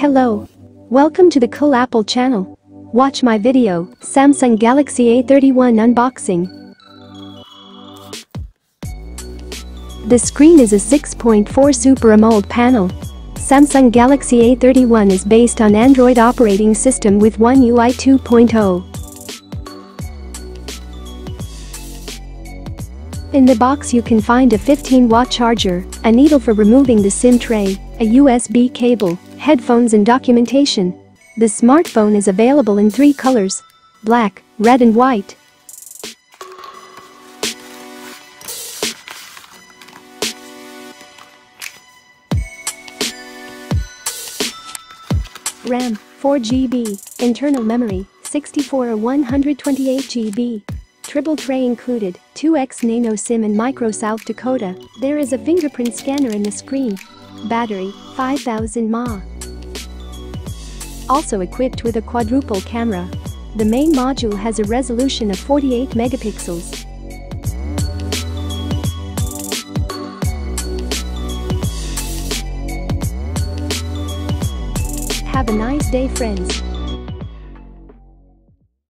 Hello. Welcome to the Cool Apple channel. Watch my video, Samsung Galaxy A31 unboxing. The screen is a 6.4 Super AMOLED panel. Samsung Galaxy A31 is based on Android operating system with One UI 2.0. In the box you can find a 15-watt charger, a needle for removing the SIM tray, a USB cable, headphones and documentation. The smartphone is available in three colors, black, red and white. RAM, 4GB, internal memory, 64 or 128 GB. Triple tray included, 2x nano SIM and micro South Dakota. There is a fingerprint scanner in the screen. Battery, 5000 mAh. Also equipped with a quadruple camera. The main module has a resolution of 48 megapixels. Have a nice day friends.